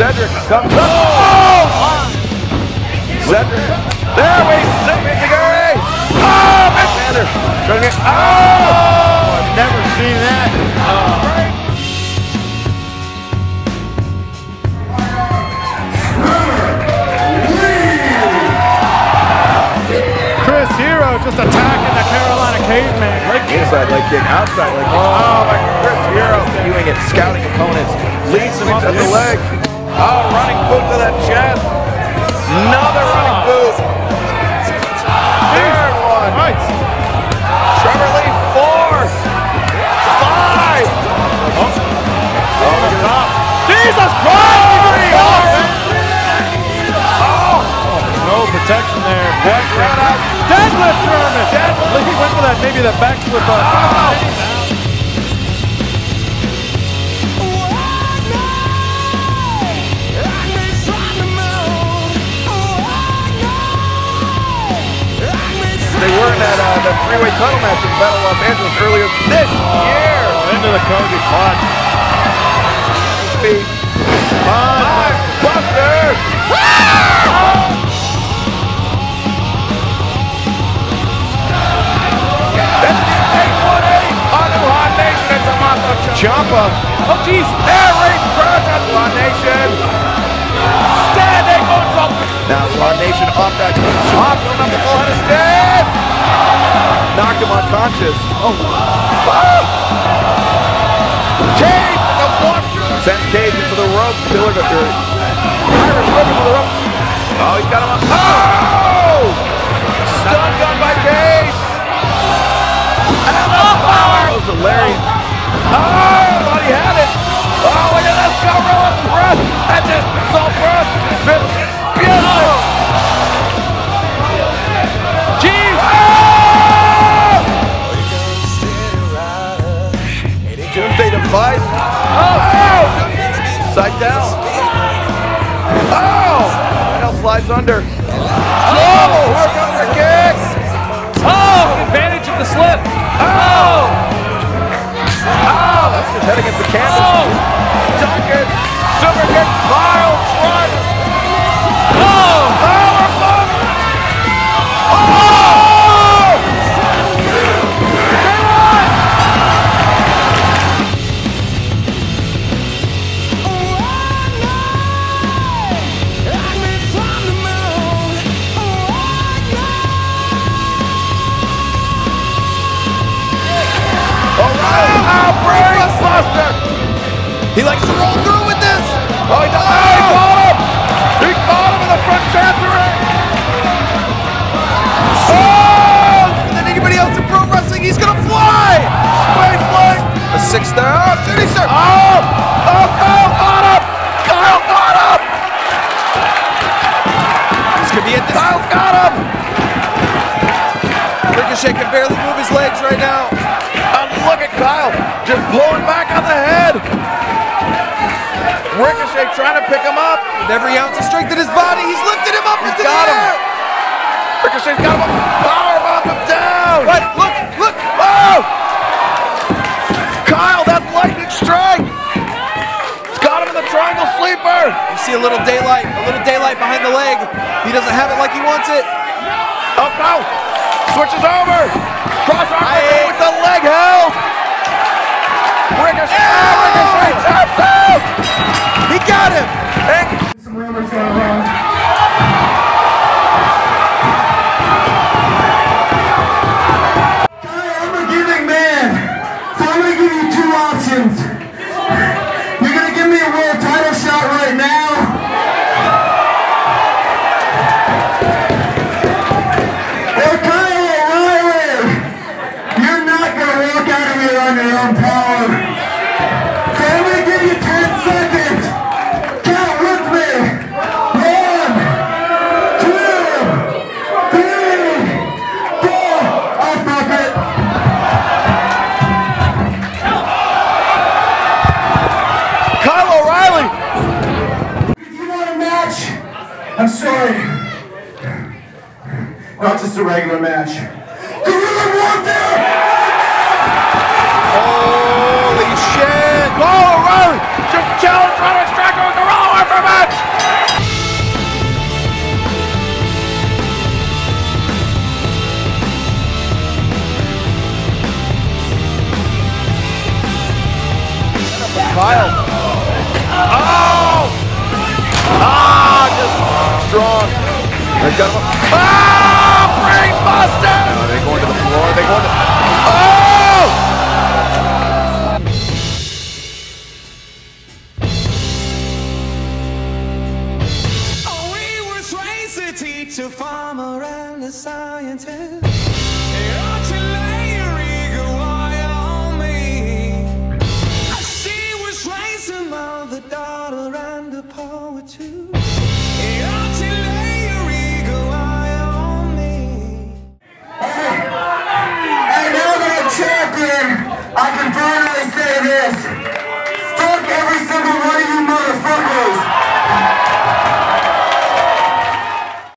Cedric comes up. Oh! Cedric. There we oh, see it, Gary. Oh, Alexander. Trying to get, oh! I've never seen that. Oh. Chris Hero just attacking the Carolina Caveman. Like inside like kick, outside like kick. Oh, my Chris Hero viewing it, scouting opponents, leads him up the leg. Oh, running boot to the chest. Another running boot. Third one. Nice. Trevor Lee, four. Five. Oh, look at that. Jesus Christ! Oh, No protection there. one run out. Deadlift German. Deadlift. He went for that, maybe that backflip. Uh, They three-way title match in Battle Los Angeles earlier this year. Oh, into the Kobe clutch. Feet. Five. Buster. That's the big 180 on the Uhaa Nation. It's a Mato Ciampa. Oh, jeez. Air race crash on Uhaa Nation. Standing moonsault. Now Uhaa Nation off that top. Going up the full head of stand. Knocked him unconscious. Oh. Ah! Cage the block. Sends Cage into the rope. Pillar to Irish whip into the rope. Oh, he's got him on. Oh! Now under. Oh! Under kick. Oh, advantage of the slip. Oh! Oh! That's his head against the canvas. Oh! Duncan. Super kick. Buster. He likes to roll through with this. Oh, he does. Oh, he caught him. He caught him in the front chancery. Oh! Than anybody else in pro wrestling, he's gonna fly. Space flight. A six there. Oh, sir. Oh! Oh, Kyle got him. Kyle got him. This could be it. Kyle's got him. Ricochet can barely move his legs right now. And look at Kyle just blowing back on the head. Ricochet trying to pick him up. With every ounce of strength in his body, he's lifted him up He's into got the him. air. Ricochet's got him up. Power bomb him down. What? Look, look. Oh! Kyle, that lightning strike. He's got him in the triangle sleeper. You see a little daylight, a little daylight behind the leg. He doesn't have it like he wants it. Oh, Kyle switches over. Cross arm with the leg held. Ricochet. Oh! Of on your own power. So I'm gonna give you 10 seconds. Count with me. One, two, three, four. I'll stop it. Kyle O'Reilly. If you want a match, I'm sorry. Not just a regular match. Guerrilla Warfare! Holy shit! Go Road to challenge Roderick Strong with the rollover for match! Kyle. Oh! Ah, just strong. They got him. Ah! Brainbuster! No, they go into the floor. They go into. Oh!